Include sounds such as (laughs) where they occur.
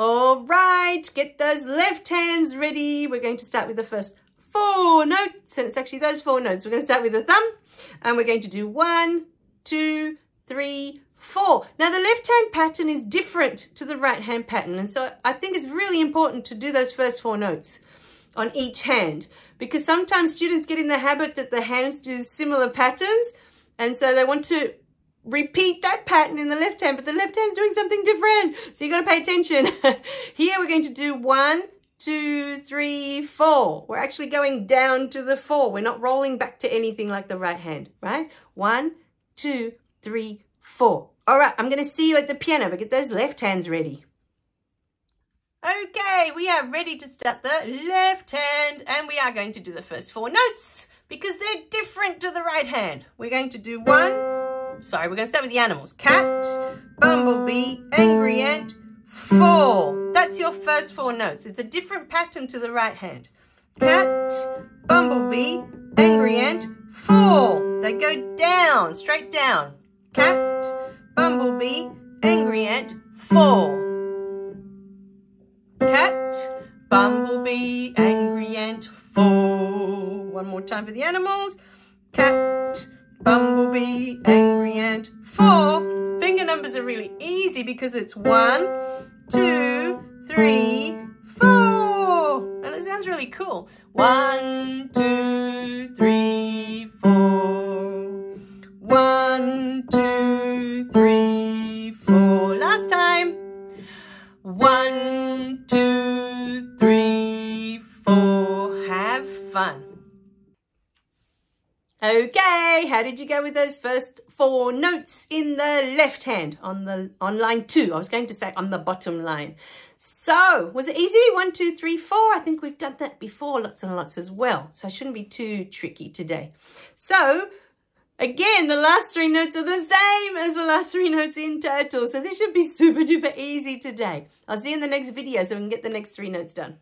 All right, get those left hands ready. We're going to start with the first four notes, and it's actually those four notes. We're going to start with the thumb, and we're going to do one, two, three, four. Now, the left hand pattern is different to the right hand pattern, and so I think it's really important to do those first four notes on each hand because sometimes students get in the habit that the hands do similar patterns, and so they want to repeat that pattern in the left hand, but the left hand's doing something different. So you got to pay attention. (laughs) Here we're going to do one, two, three, four. We're actually going down to the four. We're not rolling back to anything like the right hand, right? One, two, three, four. All right, I'm going to see you at the piano, but get those left hands ready. Okay, we are ready to start the left hand and we are going to do the first four notes because they're different to the right hand. We're going to do one, sorry, we're going to start with the animals. Cat, bumblebee, angry ant, four. That's your first four notes. It's a different pattern to the right hand. Cat, bumblebee, angry ant, four. They go down, straight down. Cat, bumblebee, angry ant, four. Cat, bumblebee, angry ant, four. One more time for the animals. Cat, bumblebee, angry four. Finger numbers are really easy because it's one, two, three, four. And it sounds really cool. One, two, three, Okay, how did you go with those first four notes in the left hand on the on line two? I was going to say on the bottom line. So, was it easy? One, two, three, four. I think we've done that before lots and lots as well. So, it shouldn't be too tricky today. So, Again, the last three notes are the same as the last three notes in total. So this should be super duper easy today. I'll see you in the next video so we can get the next three notes done.